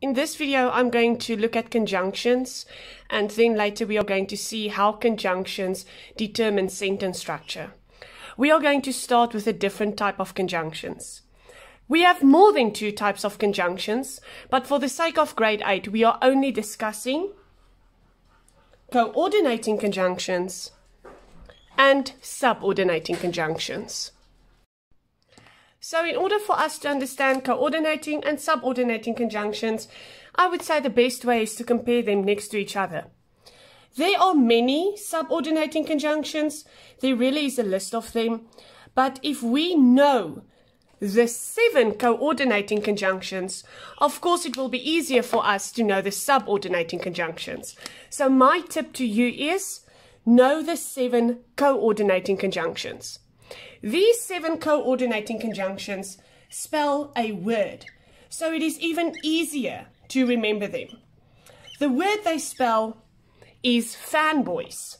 In this video, I'm going to look at conjunctions, and then later we are going to see how conjunctions determine sentence structure. We are going to start with a different type of conjunctions. We have more than two types of conjunctions, but for the sake of grade 8, we are only discussing coordinating conjunctions and subordinating conjunctions. So in order for us to understand coordinating and subordinating conjunctions, I would say the best way is to compare them next to each other. There are many subordinating conjunctions. There really is a list of them. But if we know the seven coordinating conjunctions, of course it will be easier for us to know the subordinating conjunctions. So my tip to you is know the seven coordinating conjunctions. These seven coordinating conjunctions spell a word, so it is even easier to remember them. The word they spell is fanboys.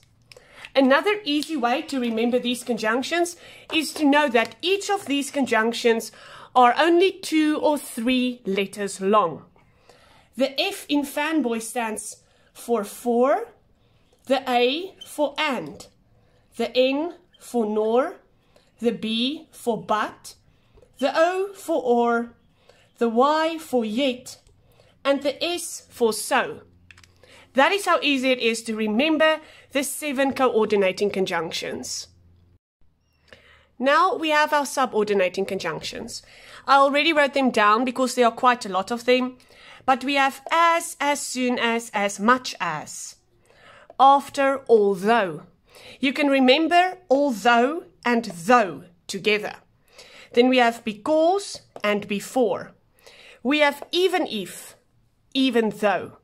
Another easy way to remember these conjunctions is to know that each of these conjunctions are only two or three letters long. The F in fanboy stands for for, the A for and, the N for nor, the B for but, the O for or, the Y for yet, and the S for so. That is how easy it is to remember the seven coordinating conjunctions. Now we have our subordinating conjunctions. I already wrote them down because there are quite a lot of them, but we have as, as soon as, as much as, after, although. You can remember although and though together. Then we have because and before. We have even if, even though.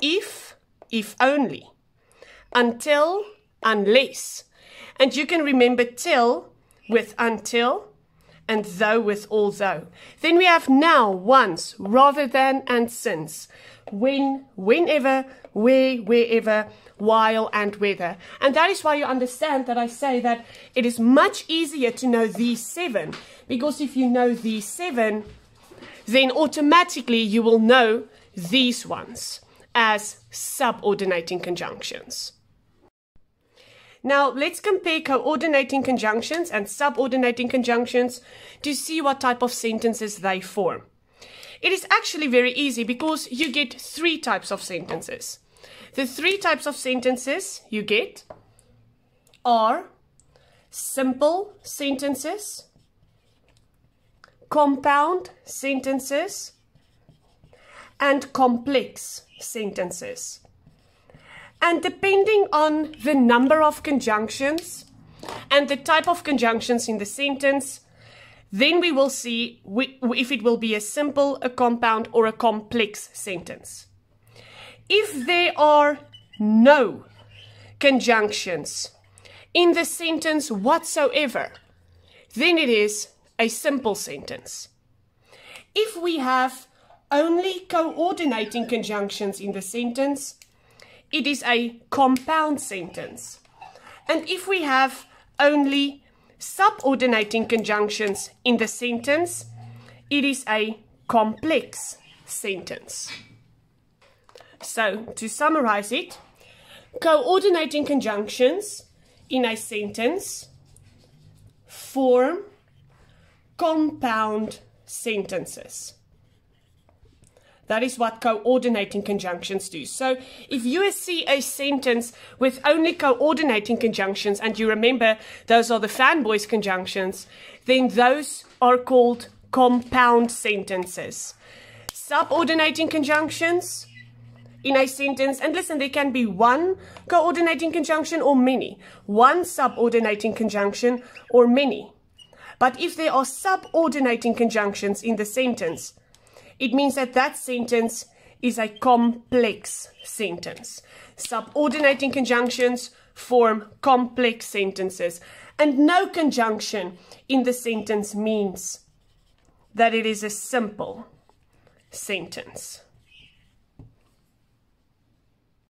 If, if only. Until, unless. And you can remember till with until and though with although. Then we have now, once, rather than, and since. When, whenever, where, wherever, while, and whether. And that is why you understand that I say that it is much easier to know these seven, because if you know these seven, then automatically you will know these ones as subordinating conjunctions. Now, let's compare coordinating conjunctions and subordinating conjunctions to see what type of sentences they form. It is actually very easy because you get three types of sentences. The three types of sentences you get are simple sentences, compound sentences, and complex sentences. And depending on the number of conjunctions and the type of conjunctions in the sentence, then we will see if it will be a simple, a compound, or a complex sentence. If there are no conjunctions in the sentence whatsoever, then it is a simple sentence. If we have only coordinating conjunctions in the sentence, it is a compound sentence. And if we have only subordinating conjunctions in the sentence, it is a complex sentence. So, to summarize it, coordinating conjunctions in a sentence form compound sentences. That is what coordinating conjunctions do. So if you see a sentence with only coordinating conjunctions, and you remember those are the fanboys conjunctions, then those are called compound sentences. Subordinating conjunctions in a sentence, and listen, there can be one coordinating conjunction or many, one subordinating conjunction or many. But if there are subordinating conjunctions in the sentence, it means that that sentence is a complex sentence. Subordinating conjunctions form complex sentences, and no conjunction in the sentence means that it is a simple sentence.